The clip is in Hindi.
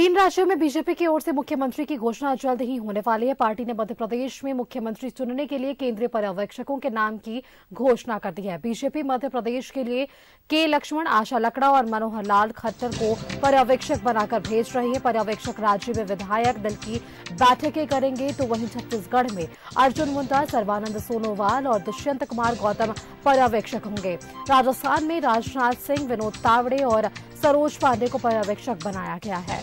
तीन राज्यों में बीजेपी की ओर से मुख्यमंत्री की घोषणा जल्द ही होने वाली है। पार्टी ने मध्य प्रदेश में मुख्यमंत्री चुनने के लिए केंद्रीय पर्यवेक्षकों के नाम की घोषणा कर दी है। बीजेपी मध्य प्रदेश के लिए के लक्ष्मण, आशा लकड़ा और मनोहर लाल खट्टर को पर्यवेक्षक बनाकर भेज रही है। पर्यवेक्षक राज्य में विधायक दल की बैठकें करेंगे तो वहीं छत्तीसगढ़ में अर्जुन मुंडा, सर्वानंद सोनोवाल और दुष्यंत कुमार गौतम पर्यवेक्षक होंगे। राजस्थान में राजनाथ सिंह, विनोद तावड़े और सरोज पांडे को पर्यवेक्षक बनाया गया है।